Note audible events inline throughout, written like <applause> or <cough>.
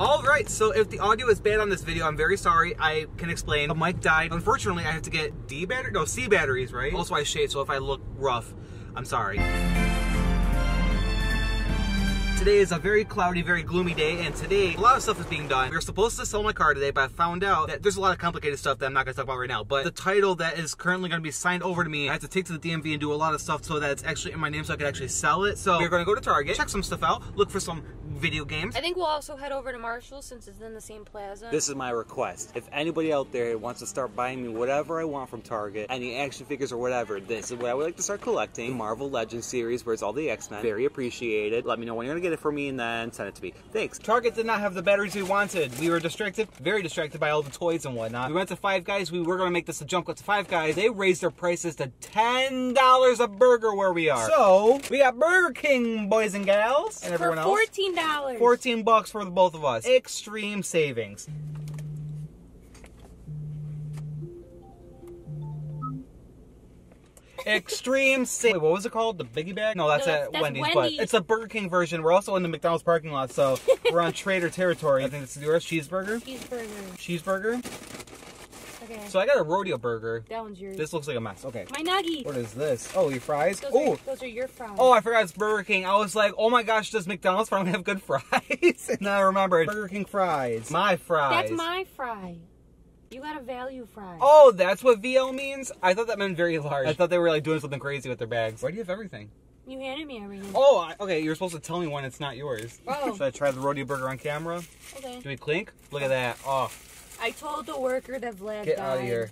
All right, so if the audio is bad on this video, I'm very sorry. I can explain. The mic died. Unfortunately, I have to get D battery, no C batteries, right? Also, I shave, so if I look rough, I'm sorry. Today is a very cloudy, very gloomy day, and today a lot of stuff is being done. We were supposed to sell my car today, but I found out that there's a lot of complicated stuff that I'm not gonna talk about right now. But the title that is currently gonna be signed over to me, I have to take to the DMV and do a lot of stuff so that it's actually in my name so I can actually sell it. So we're gonna go to Target, check some stuff out, look for some video games. I think we'll also head over to Marshall since it's in the same plaza. This is my request. If anybody out there wants to start buying me whatever I want from Target, any action figures or whatever, this is what I would like to start collecting. The Marvel Legends series, where it's all the X-Men. Very appreciated. Let me know when you're gonna get it for me and then send it to me. Thanks. Target did not have the batteries we wanted. We were distracted, very distracted by all the toys and whatnot. We went to Five Guys. We were going to make this a jump cut to Five Guys. They raised their prices to $10 a burger where we are. So, we got Burger King, boys and gals, and everyone For else. fourteen dollars. 14 bucks for the both of us. Extreme savings. Extreme sa- Wait, what was it called? The biggie bag? No, that's No, at that's- that's Wendy's, Wendy's. but it's a Burger King version. We're also in the McDonald's parking lot, so we're on <laughs> Trader territory. I think it's the yours, cheeseburger. Cheeseburger. Cheeseburger. Okay. So I got a rodeo burger. that one's yours. This looks like a mess. Okay. My nuggies. What is this? Oh, your fries? Oh, those are your fries. Oh, I forgot it's Burger King. I was like, oh my gosh, does McDonald's finally have good <laughs> fries? and then I remembered Burger King fries. My fries. That's my fry. You got a value fry. Oh, that's what VL means? I thought that meant very large. I thought they were like doing something crazy with their bags. Why do you have everything? You handed me everything. Oh, I- okay, you're supposed to tell me when it's not yours. Oh. Should I try the rodeo burger on camera? Okay. Do we clink? Look at that. Oh, I told the worker that Vlad get died. out of here.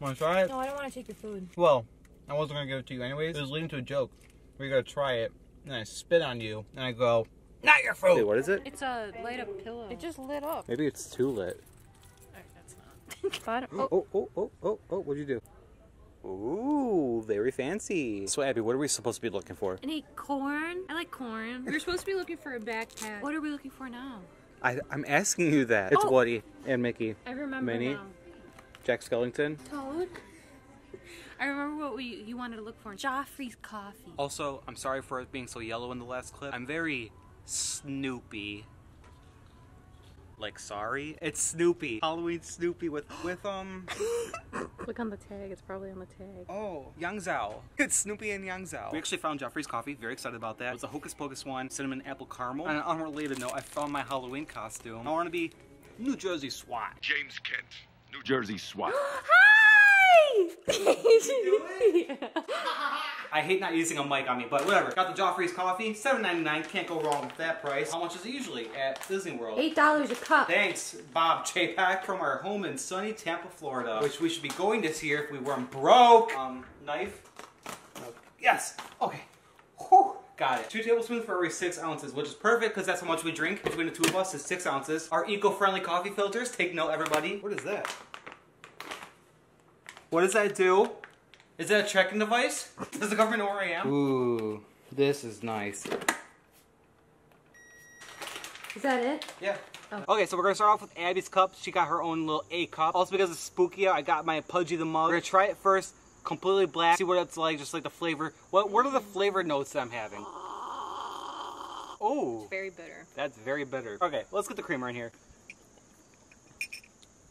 Wanna try it? No, I don't want to take your food. Well, I wasn't gonna give it to you anyways. It was leading to a joke. We're gonna try it, and I spit on you, and I go, not your food! Wait, what is it? It's a light up pillow. It just lit up. Maybe it's too lit. Bottom- <laughs> <gasps> oh, Oh, oh, oh, oh, oh, what'd you do? Ooh, very fancy. So, Abby, what are we supposed to be looking for? Any corn. I like corn. We're supposed to be looking for a backpack. What are we looking for now? I, I'm asking you that. It's Oh. Woody and Mickey. I remember Minnie? now. Jack Skellington. Toad. I remember what we you wanted to look for. In Joffrey's coffee. Also, I'm sorry for it being so yellow in the last clip. I'm very Snoopy. Like sorry? It's Snoopy. Halloween Snoopy with with um <gasps> Look on the tag. It's probably on the tag. oh Yang Zhao. <laughs> It's Snoopy and Yang Zhao. We actually found Joffrey's coffee. Very excited about that. It was a Hocus Pocus one, cinnamon apple caramel. On an unrelated note, I found my Halloween costume. I want to be New Jersey SWAT. James Kent, New Jersey SWAT. <gasps> Hi! <laughs> <laughs> I hate not using a mic on me, but whatever. Got the Joffrey's coffee, $7.99. Can't go wrong with that price. How much is it usually at Disney World? Eight dollars a cup. Thanks, Bob Chapek from our home in sunny Tampa, Florida, which we should be going this year if we weren't broke. Um, knife. Yes. Okay. Whew. Got it. Two tablespoons for every six ounces, which is perfect because that's how much we drink. Between the two of us is six ounces. Our eco-friendly coffee filters. Take note, everybody. What is that? What does that do? Is that a checking device? <laughs> Does the government know where I am? Ooh, this is nice. Is that it? Yeah. Oh. Okay, so we're gonna start off with Abby's cup. She got her own little A cup. Also because it's spooky out, I got my Pudgy the mug. We're gonna try it first, completely black, see what it's like, just like the flavor. What what are the flavor notes that I'm having? Oh, Very bitter. that's very bitter. Okay, let's get the creamer in here.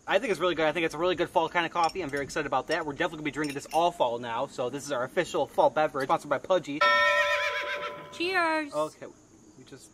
I think it's really good. I think it's a really good fall kind of coffee. I'm very excited about that. We're definitely gonna be drinking this all fall now. So this is our official fall beverage, sponsored by Pudgy. Cheers. Okay, we just